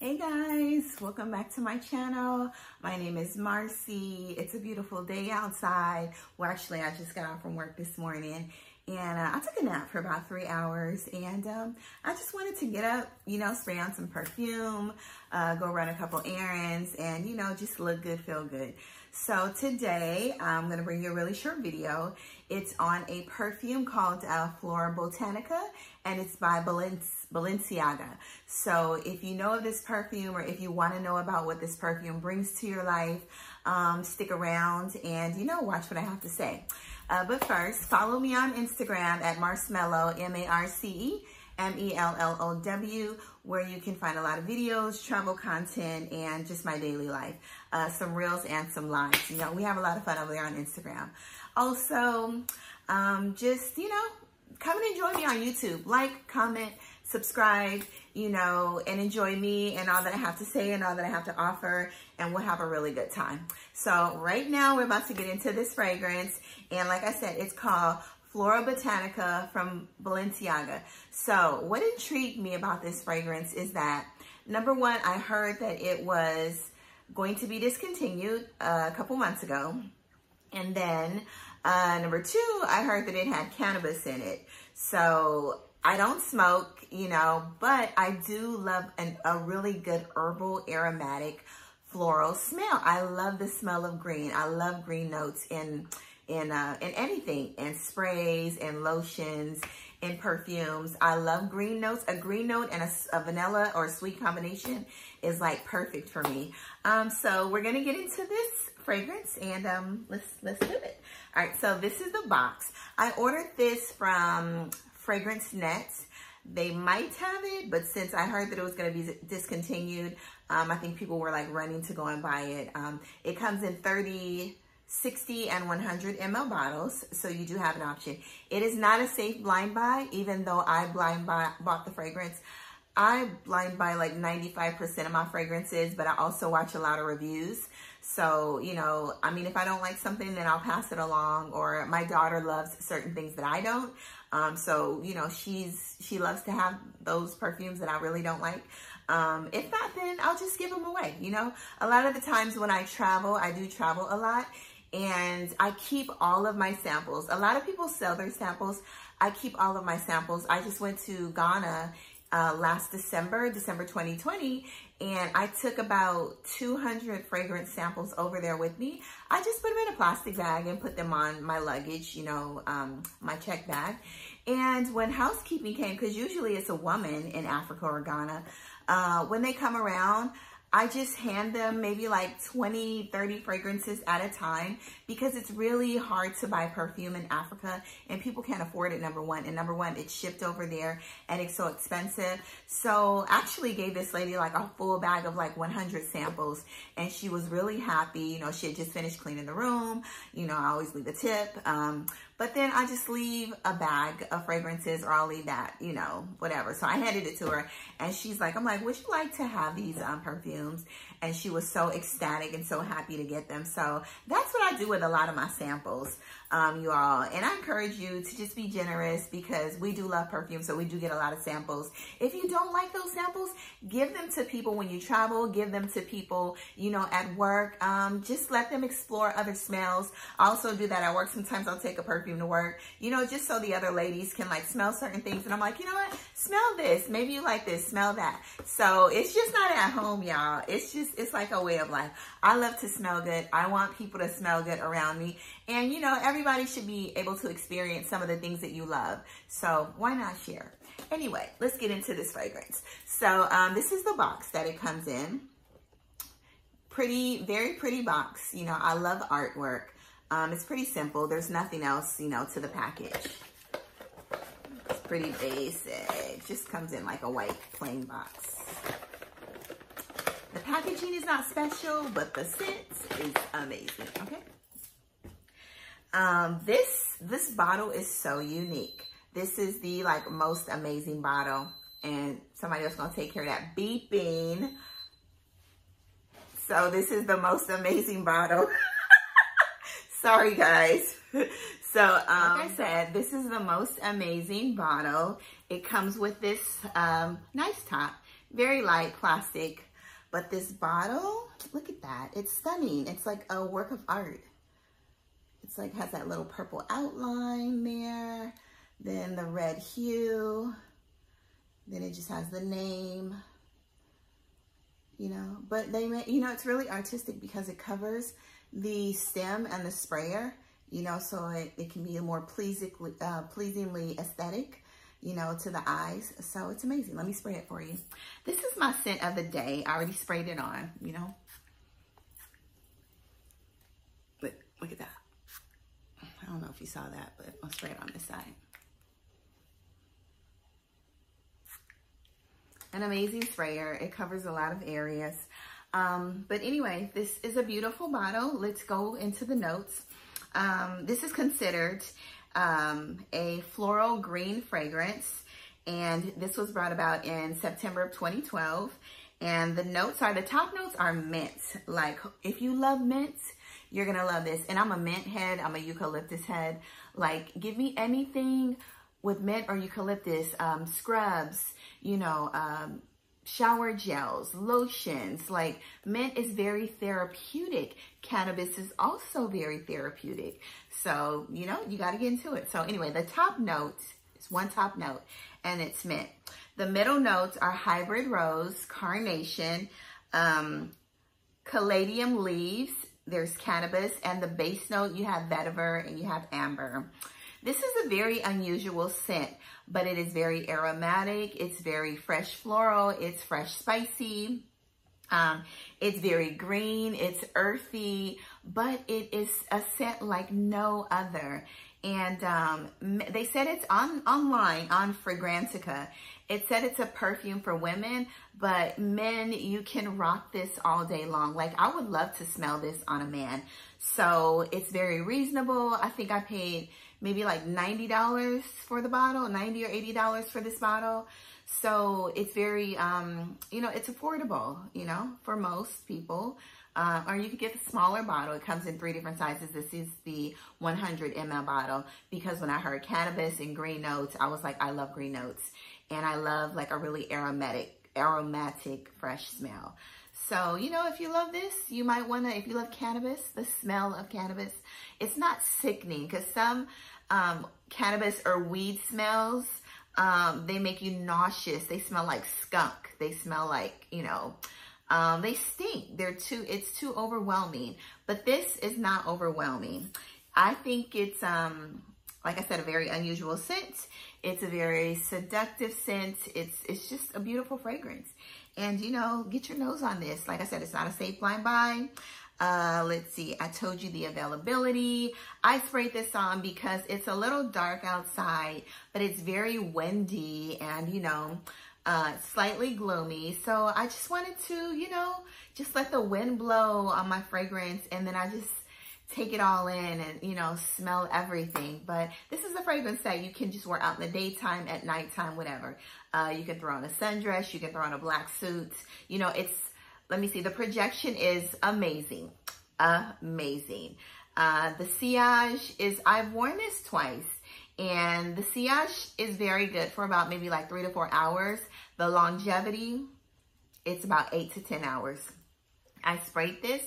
Hey guys, welcome back to my channel. My name is Marcy. It's a beautiful day outside. Well, actually, I just got off from work this morning and uh, I took a nap for about three hours and um, I just wanted to get up, you know, spray on some perfume, uh, go run a couple errands and, you know, just look good, feel good. So today I'm going to bring you a really short video. It's on a perfume called uh, Flora Botanica and it's by Balenciaga. So if you know of this perfume or if you want to know about what this perfume brings to your life, um, stick around and, you know, watch what I have to say. Uh, but first, follow me on Instagram at Marcemellow, M-A-R-C-E, M-E-L-L-O-W, where you can find a lot of videos, travel content, and just my daily life. Uh, some reels and some lives. You know, we have a lot of fun over there on Instagram. Also, um, just, you know, come and enjoy me on YouTube. Like, comment, subscribe, you know, and enjoy me and all that I have to say and all that I have to offer, and we'll have a really good time. So right now, we're about to get into this fragrance, and like I said, it's called Flora Botanica from Balenciaga. So what intrigued me about this fragrance is that, number one, I heard that it was going to be discontinued uh, a couple months ago. And then uh, number two, I heard that it had cannabis in it. So I don't smoke, you know, but I do love an, a really good herbal aromatic floral smell. I love the smell of green. I love green notes in in uh, in anything, in sprays, and lotions, and perfumes. I love green notes. A green note and a, a vanilla or a sweet combination is like perfect for me. Um, so we're gonna get into this fragrance and um, let's let's do it. All right, so this is the box. I ordered this from Fragrance Net. They might have it, but since I heard that it was going to be discontinued, um, I think people were like running to go and buy it. Um, it comes in 30, 60 and 100 ml bottles, so you do have an option. It is not a safe blind buy, even though I blind buy, bought the fragrance. I blind buy like 95% of my fragrances, but I also watch a lot of reviews. So, you know, I mean, if I don't like something, then I'll pass it along. Or my daughter loves certain things that I don't. Um, so, you know, she's she loves to have those perfumes that I really don't like. Um, if not, then I'll just give them away. You know, a lot of the times when I travel, I do travel a lot and I keep all of my samples. A lot of people sell their samples. I keep all of my samples. I just went to Ghana uh, last December, December 2020, and I took about 200 fragrance samples over there with me. I just put them in a plastic bag and put them on my luggage, you know, um, my check bag. And when housekeeping came, because usually it's a woman in Africa or Ghana, uh, when they come around, I just hand them maybe like 20, 30 fragrances at a time because it's really hard to buy perfume in Africa and people can't afford it, number one. And number one, it's shipped over there and it's so expensive. So actually gave this lady like a full bag of like 100 samples and she was really happy. You know, she had just finished cleaning the room. You know, I always leave a tip. Um, but then I just leave a bag of fragrances or I'll leave that, you know, whatever. So I handed it to her and she's like, I'm like, would you like to have these um, perfumes? And she was so ecstatic and so happy to get them. So that's what I do with a lot of my samples um, you all. And I encourage you to just be generous because we do love perfume, so we do get a lot of samples. If you don't like those samples, give them to people when you travel, give them to people, you know, at work. Um, just let them explore other smells. I also do that at work. Sometimes I'll take a perfume to work, you know, just so the other ladies can like smell certain things. And I'm like, you know what? Smell this. Maybe you like this. Smell that. So it's just not at home, y'all. It's just, it's like a way of life. I love to smell good. I want people to smell good around me. And, you know, everybody should be able to experience some of the things that you love. So why not share? Anyway, let's get into this fragrance. So um, this is the box that it comes in. Pretty, very pretty box. You know, I love artwork. Um, it's pretty simple. There's nothing else, you know, to the package. It's pretty basic. Just comes in like a white plain box. The packaging is not special, but the scent is amazing, okay? Um, this, this bottle is so unique. This is the like most amazing bottle and somebody else gonna take care of that beeping. So this is the most amazing bottle. Sorry guys. So um, like I said, this is the most amazing bottle. It comes with this um, nice top, very light plastic But this bottle, look at that. It's stunning. It's like a work of art. It's like has that little purple outline there. Then the red hue. Then it just has the name, you know, but they, you know, it's really artistic because it covers the stem and the sprayer, you know, so it, it can be a more pleasingly, uh, pleasingly aesthetic, you know, to the eyes. So it's amazing. Let me spray it for you. This is my scent of the day. I already sprayed it on, you know. But look at that. I don't know if you saw that, but I'll spray it on this side. An amazing sprayer. It covers a lot of areas. Um, but anyway, this is a beautiful bottle. Let's go into the notes. Um, this is considered um, a floral green fragrance. And this was brought about in September of 2012. And the notes are, the top notes are mint. Like if you love mint, you're gonna love this. And I'm a mint head, I'm a eucalyptus head. Like give me anything with mint or eucalyptus, um, scrubs, you know, um, shower gels, lotions, like mint is very therapeutic. Cannabis is also very therapeutic. So, you know, you got to get into it. So anyway, the top note is one top note and it's mint. The middle notes are hybrid rose, carnation, um, caladium leaves, there's cannabis, and the base note, you have vetiver and you have amber. This is a very unusual scent, but it is very aromatic. It's very fresh floral. It's fresh spicy. Um, it's very green. It's earthy, but it is a scent like no other. And um, they said it's on online on Fragrantica. It said it's a perfume for women, but men, you can rock this all day long. Like I would love to smell this on a man. So it's very reasonable. I think I paid maybe like $90 for the bottle, 90 or $80 for this bottle. So it's very, um, you know, it's affordable, you know, for most people. Uh, or you could get the smaller bottle. It comes in three different sizes. This is the 100 ml bottle because when I heard cannabis and green notes, I was like, I love green notes. And I love like a really aromatic, aromatic fresh smell. So, you know, if you love this, you might want to, if you love cannabis, the smell of cannabis, it's not sickening because some um, cannabis or weed smells, um, they make you nauseous. They smell like skunk. They smell like, you know, um, they stink. They're too, it's too overwhelming. But this is not overwhelming. I think it's, um, like I said, a very unusual scent. It's a very seductive scent. It's, it's just a beautiful fragrance. And, you know, get your nose on this. Like I said, it's not a safe blind buy. Uh, let's see, I told you the availability. I sprayed this on because it's a little dark outside, but it's very windy and, you know, uh, slightly gloomy. So I just wanted to, you know, just let the wind blow on my fragrance and then I just take it all in and, you know, smell everything. But this is a fragrance that you can just wear out in the daytime, at nighttime, whatever. Uh, you can throw on a sundress, you can throw on a black suit. You know, it's let me see, the projection is amazing, amazing. Uh, the sillage is, I've worn this twice and the sillage is very good for about maybe like three to four hours. The longevity, it's about eight to 10 hours. I sprayed this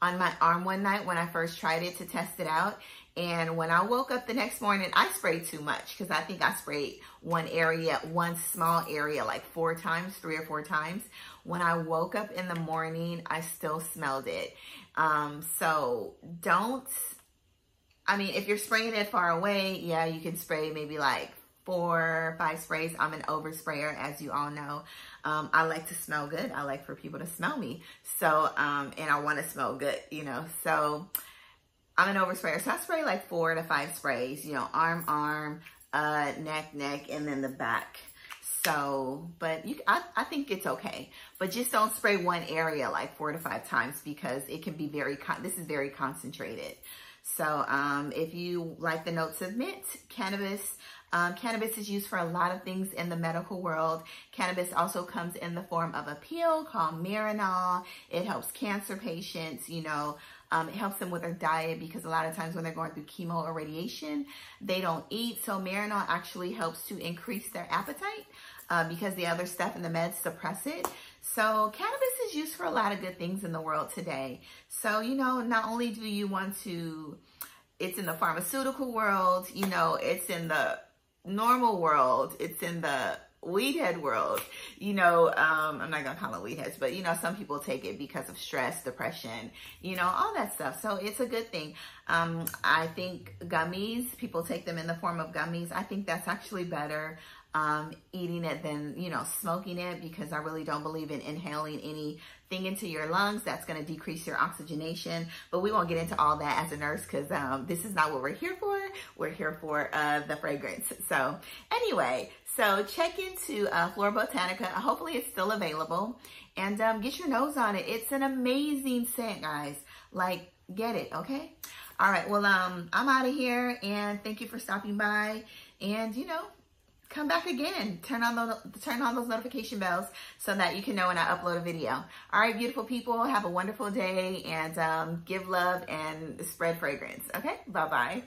on my arm one night when I first tried it to test it out. And when I woke up the next morning, I sprayed too much because I think I sprayed one area, one small area, like four times, three or four times. When I woke up in the morning, I still smelled it. Um, so don't, I mean, if you're spraying it far away, yeah, you can spray maybe like four, five sprays. I'm an oversprayer, as you all know. Um, I like to smell good. I like for people to smell me. So, um, and I want to smell good, you know, so I'm an oversprayer. So I spray like four to five sprays, you know, arm, arm, uh, neck, neck, and then the back. So, but you, I, I think it's okay. But just don't spray one area like four to five times because it can be very, this is very concentrated. So um, if you like the notes of mint, cannabis, um, cannabis is used for a lot of things in the medical world. Cannabis also comes in the form of a pill called Marinol. It helps cancer patients, you know, um, it helps them with their diet because a lot of times when they're going through chemo or radiation, they don't eat. So Marinol actually helps to increase their appetite uh, because the other stuff in the meds suppress it. So cannabis is used for a lot of good things in the world today. So, you know, not only do you want to, it's in the pharmaceutical world, you know, it's in the normal world, it's in the weed head world, you know, um, I'm not gonna call it weed heads, but you know, some people take it because of stress, depression, you know, all that stuff. So it's a good thing. Um, I think gummies, people take them in the form of gummies. I think that's actually better um, eating it than, you know, smoking it because I really don't believe in inhaling anything into your lungs. That's going to decrease your oxygenation. But we won't get into all that as a nurse because um, this is not what we're here for. We're here for uh, the fragrance. So anyway, so check into uh, Flora Botanica. Hopefully it's still available. And um, get your nose on it. It's an amazing scent, guys. Like, get it, okay? All right, well, um, I'm out of here. And thank you for stopping by. And, you know, come back again. Turn on the turn on those notification bells so that you can know when I upload a video. All right, beautiful people, have a wonderful day and um, give love and spread fragrance. Okay, bye bye.